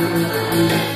Música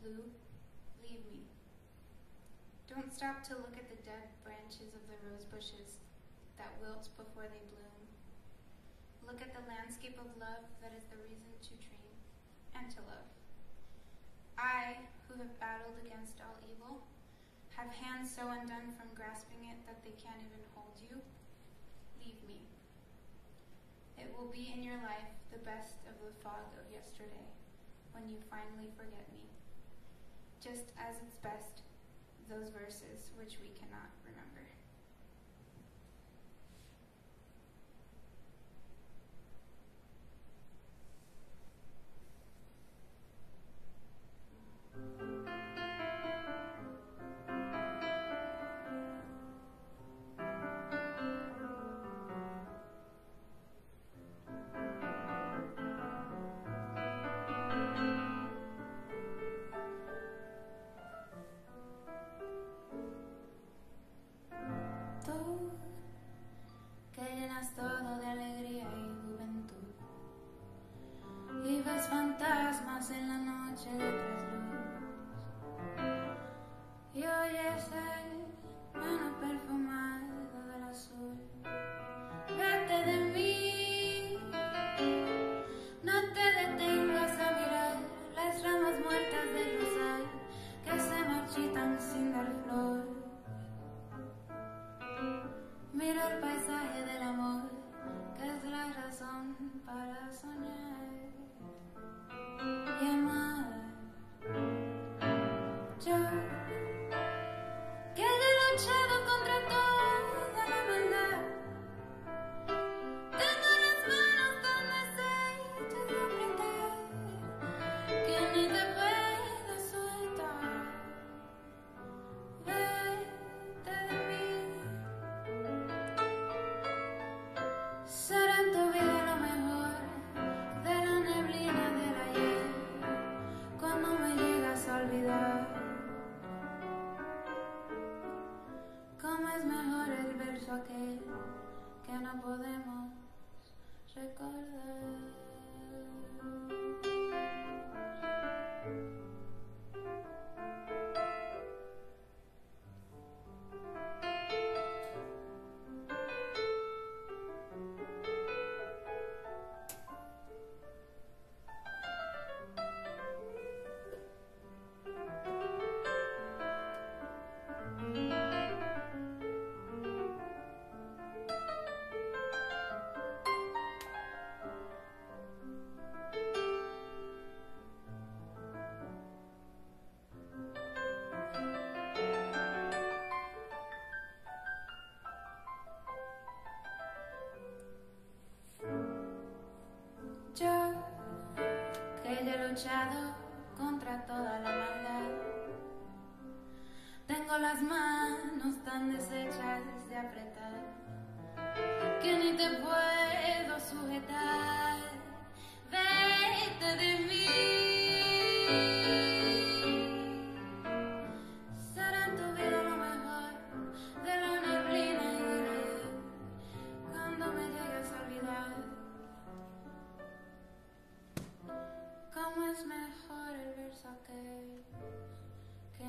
blue, leave me. Don't stop to look at the dead branches of the rose bushes that wilt before they bloom. Look at the landscape of love that is the reason to dream and to love. I, who have battled against all evil, have hands so undone from grasping it that they can't even hold you. Leave me. It will be in your life the best of the fog of yesterday when you finally forget me. Just as it's best, those verses which we cannot remember.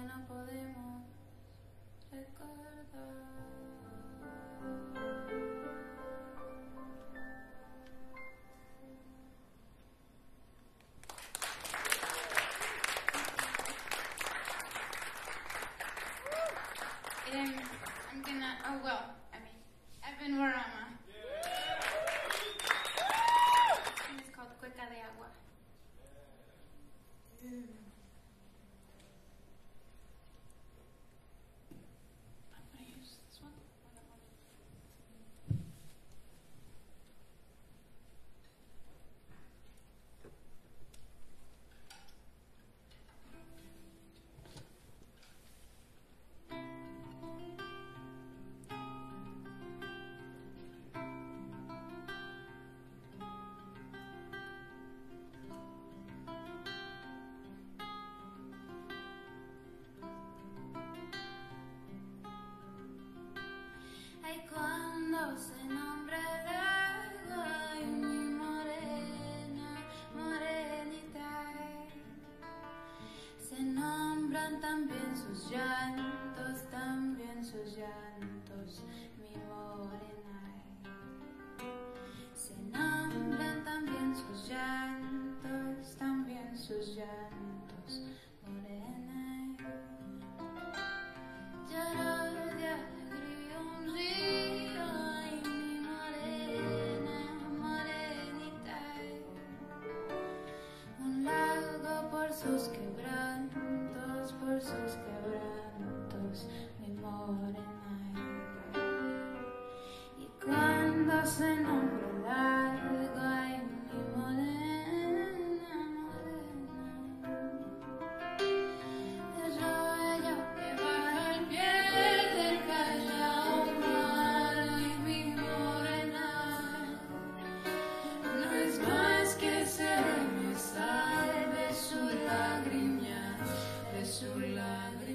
No podemos recordar? Sus llantos lágrima.